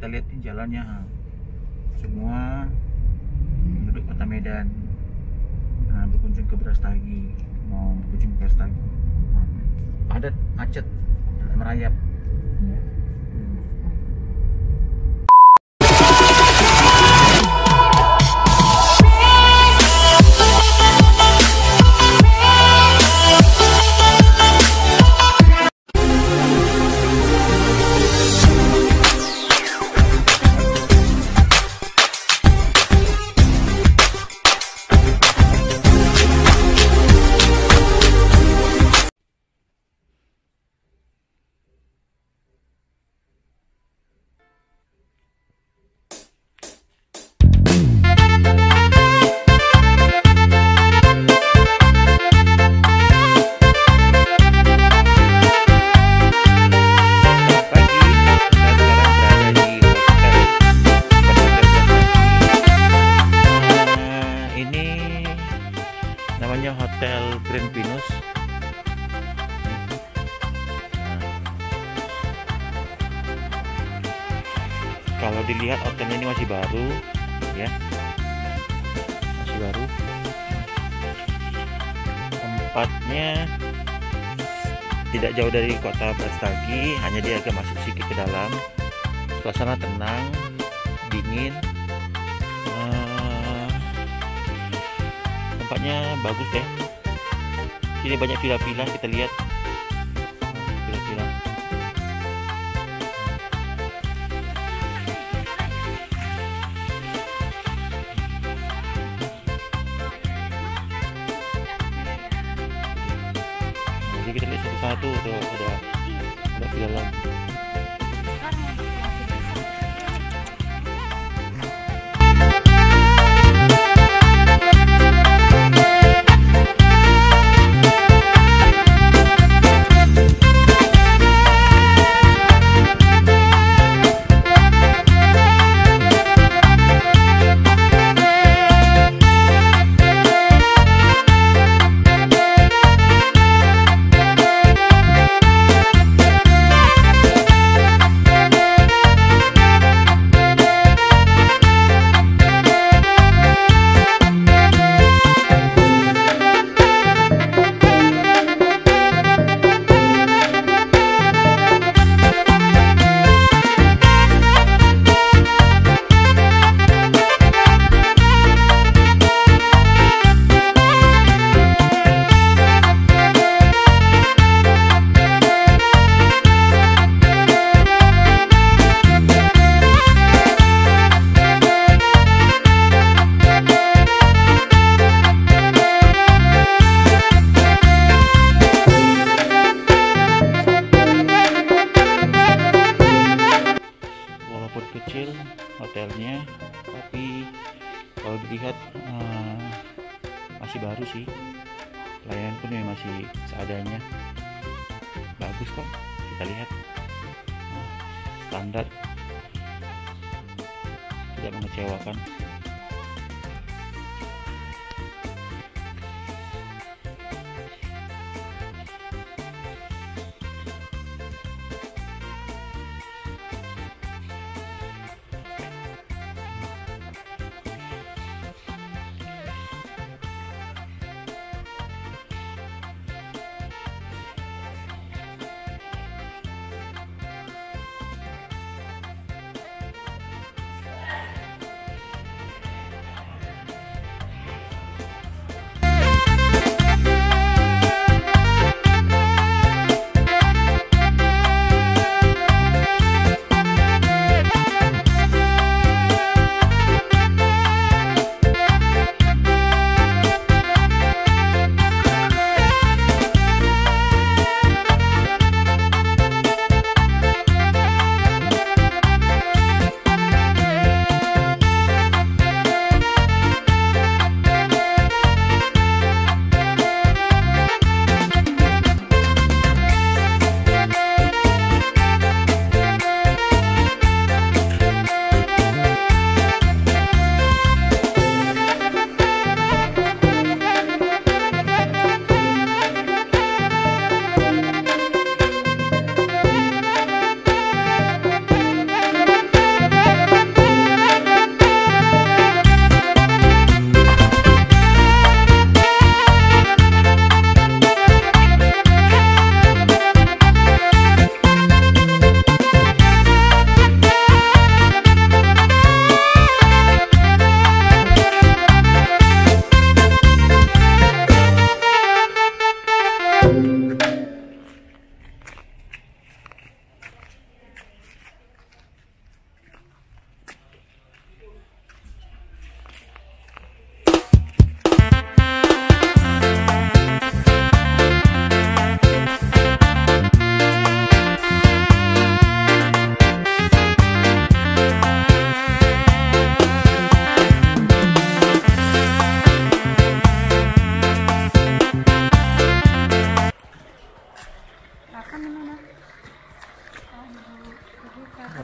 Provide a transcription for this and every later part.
kita lihat di jalannya semua penduduk kota Medan nah, berkunjung ke Brastagi mau berkunjung ke Brastagi. Padat macet merayap tempatnya tidak jauh dari kota Brastagi, hanya dia agak masuk sedikit ke dalam. Suasana tenang, dingin. Eh, tempatnya bagus deh. Sini banyak villa-villa kita lihat. Kalau dilihat eh, masih baru sih. Pelayanan pun ya masih seadanya. Bagus kok kita lihat. Standar. Tidak mengecewakan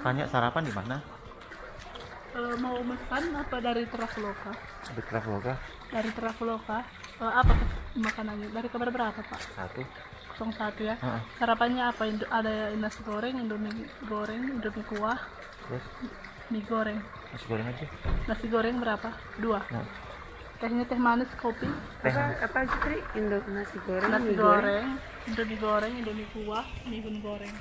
sarapan di mana? Eh, mau pesan apa dari Traveloka? Di Traveloka Dari Traveloka. Eh, apa makanannya? Dari kabar berapa Pak? satu. 01 ya. Heeh. Sarapannya apa? Indo- ada nasi goreng, indomie goreng, indomie kuah, Terus mie goreng. nasi goreng aja. Nasi goreng berapa? Dua. Nah, Tehnya teh manis, kopi, teh. apa apa aja tadi Indo nasi goreng nasi mie goreng, indomie goreng, indomie kuah, mie goreng.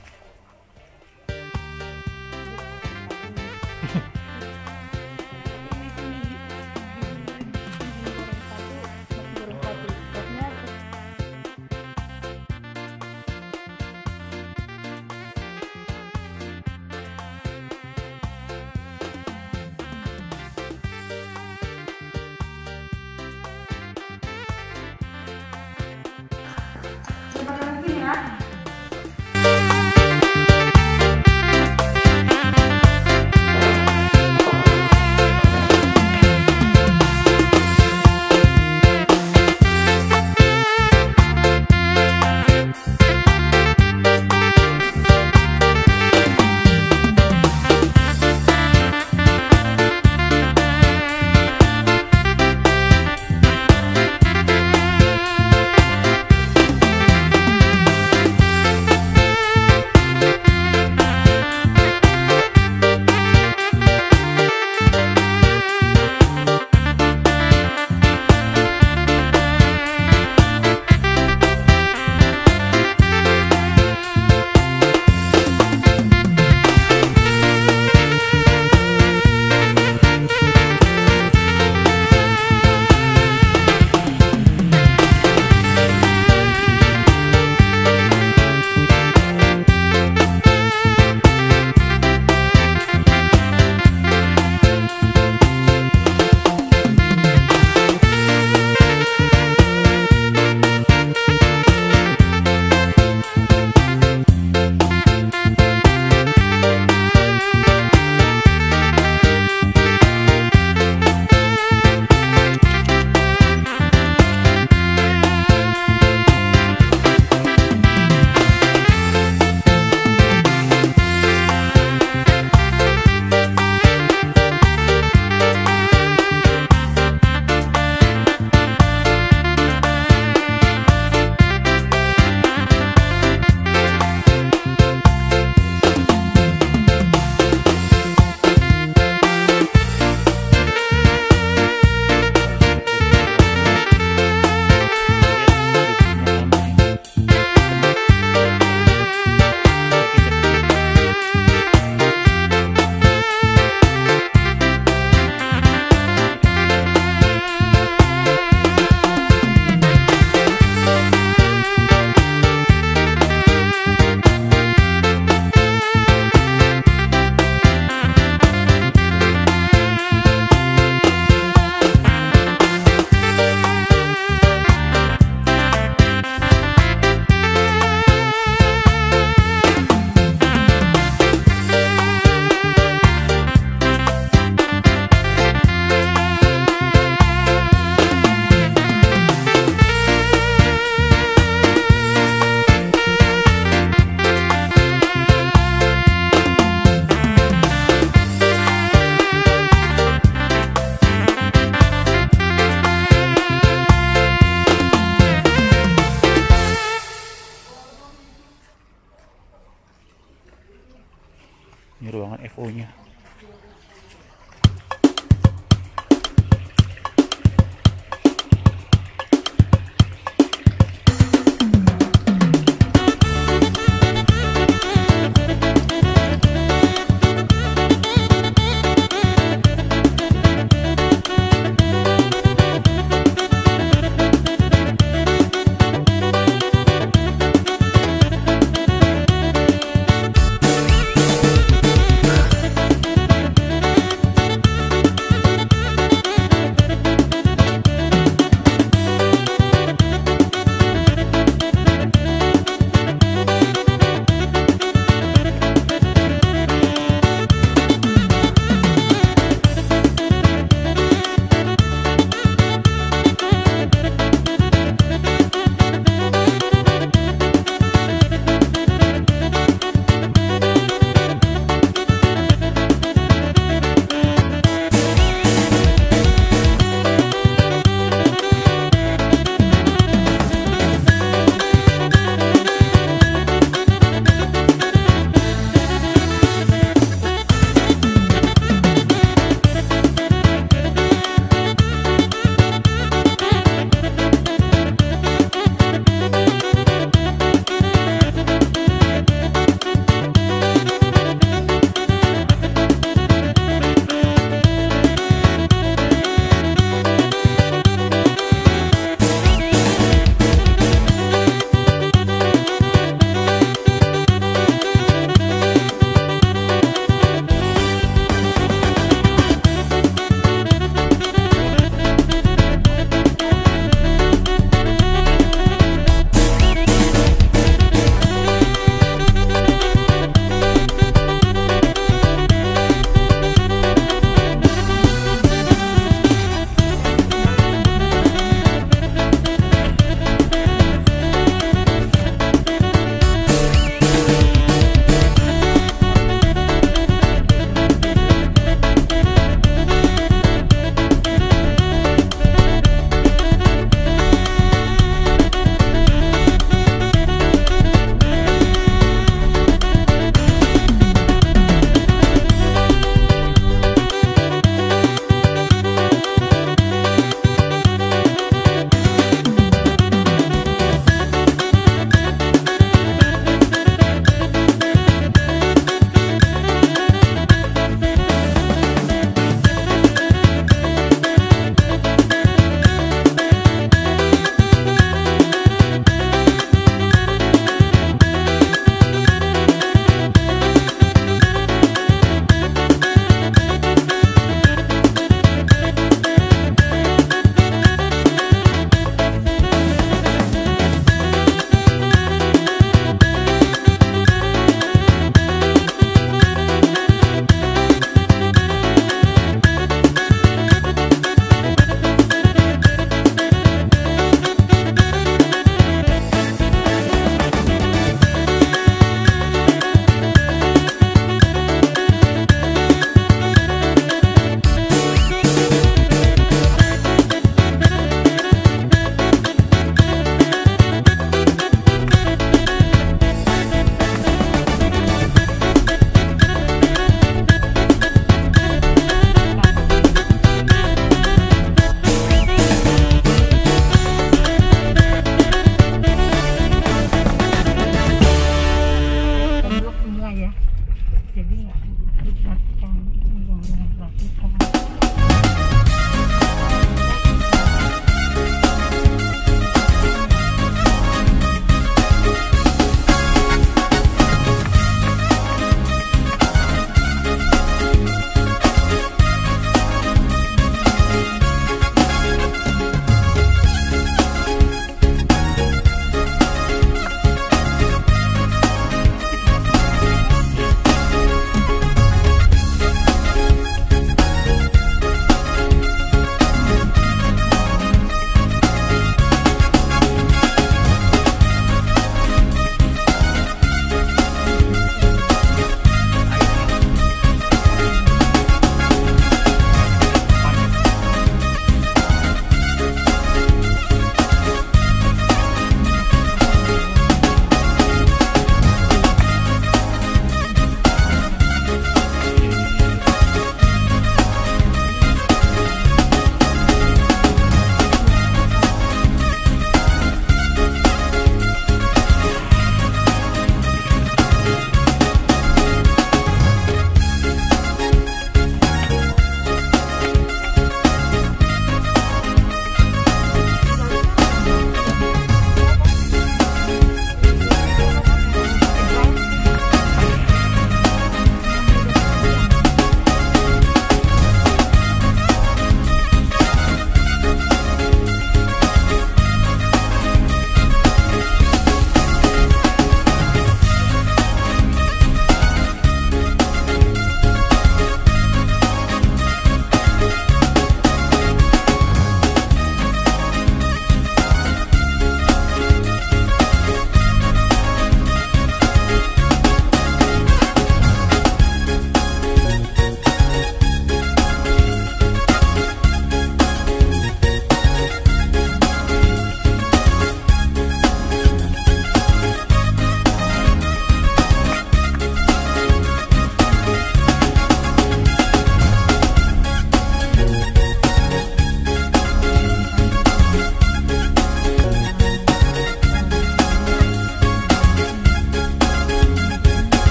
Ini ruangan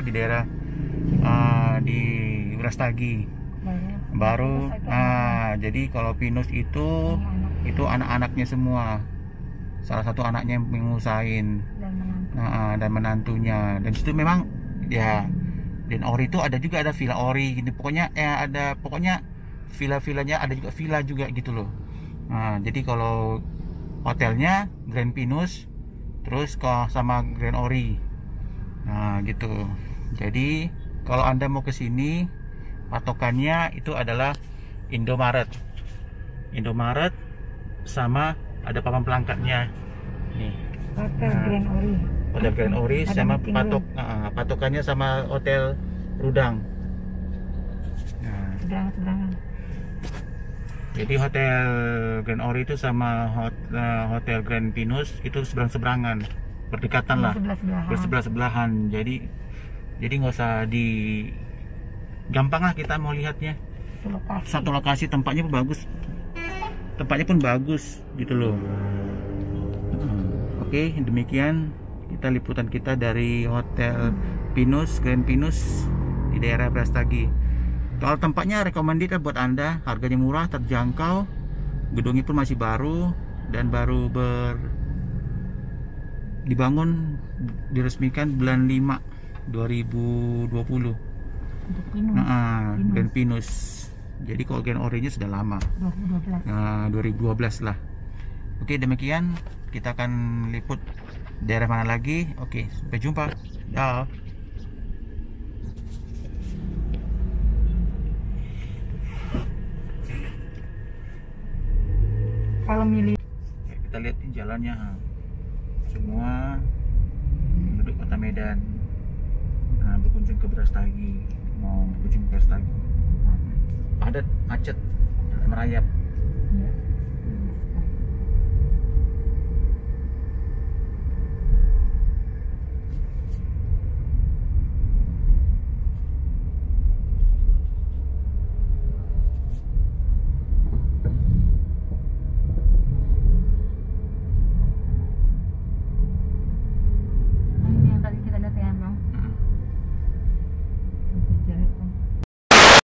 Di daerah ah, di Brastagi baru nah jadi kalau pinus itu itu anak-anaknya semua. Salah satu anaknya yang mengusahain. Nah, dan menantunya. Dan situ memang ya dan ori itu ada juga ada villa ori gitu. Pokoknya ya ada pokoknya villa-villanya ada juga villa juga gitu loh. Nah jadi kalau hotelnya Grand Pinus terus ke sama Grand Ori nah gitu. Jadi kalau anda mau ke sini patokannya itu adalah Indomaret. Indomaret sama ada papan pelangkatnya. Nih. Hotel Nah. Grand Ori. Hotel Grand Ori Ada sama patok ah, patokannya sama Hotel Rudang. Nah, Seberang-seberangan. Jadi hotel Grand Ori itu sama hot- eh, hotel Grand Pinus itu seberang-seberangan, berdekatan lah, Sebelah-sebelahan. bersebelah-sebelahan. Jadi jadi nggak usah di gampang lah kita mau lihatnya. Satu lokasi. Satu lokasi tempatnya pun bagus, tempatnya pun bagus gitu loh. Hmm, Oke demikian kita liputan kita dari hotel Pinus Grand Pinus di daerah Brastagi. Kalau tempatnya recommended buat anda, harganya murah, terjangkau, gedungnya pun masih baru dan baru ber dibangun diresmikan bulan 5 2020. Untuk minum. Nah, ah, Pinus. Grand Pinus. Jadi kalau Grand Ori-nya sudah lama. 2012. Nah, 2012 lah. Oke, demikian kita akan liput daerah mana lagi. Oke, sampai jumpa. Dah. Kalau milih kita lihat jalannya. Semua penduduk Kota Medan nah, berkunjung ke Brastagi, mau berkunjung ke Brastagi. Padat, macet, merayap.